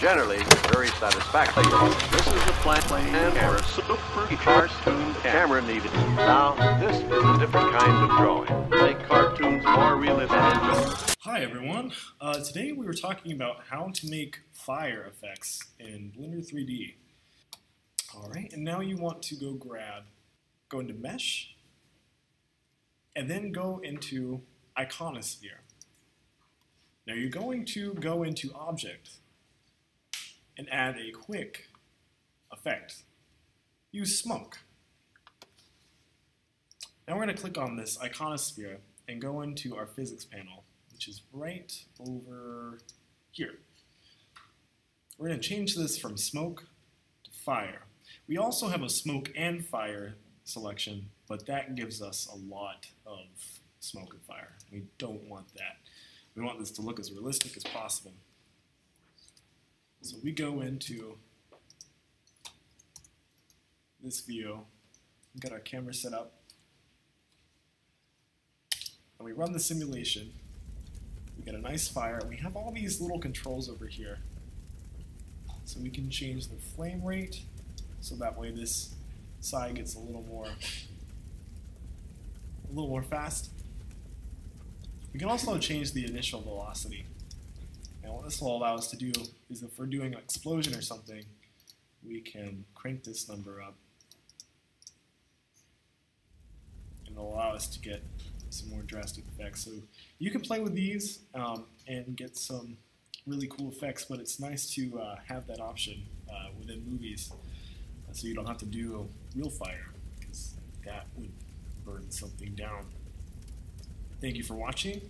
generally very satisfactory. This is a plan for a super cartoon camera needed. Now, this is a different kind of drawing. Make cartoons more realistic. Hi everyone. Uh, today we were talking about how to make fire effects in Blender 3D. Alright, and now you want to go grab, go into Mesh, and then go into Iconosphere. Now you're going to go into Object and add a quick effect. Use Smoke. Now we're going to click on this Iconosphere and go into our Physics panel, which is right over here. We're going to change this from Smoke to Fire. We also have a Smoke and Fire selection, but that gives us a lot of smoke and fire. We don't want that. We want this to look as realistic as possible. So we go into this view, we got our camera set up, and we run the simulation. We get a nice fire. We have all these little controls over here. So we can change the flame rate, so that way this side gets a little more a little more fast. We can also change the initial velocity. And what this will allow us to do is if we're doing an explosion or something, we can crank this number up and allow us to get some more drastic effects. So you can play with these um, and get some really cool effects, but it's nice to uh, have that option uh, within movies uh, so you don't have to do real fire because that would burn something down. Thank you for watching.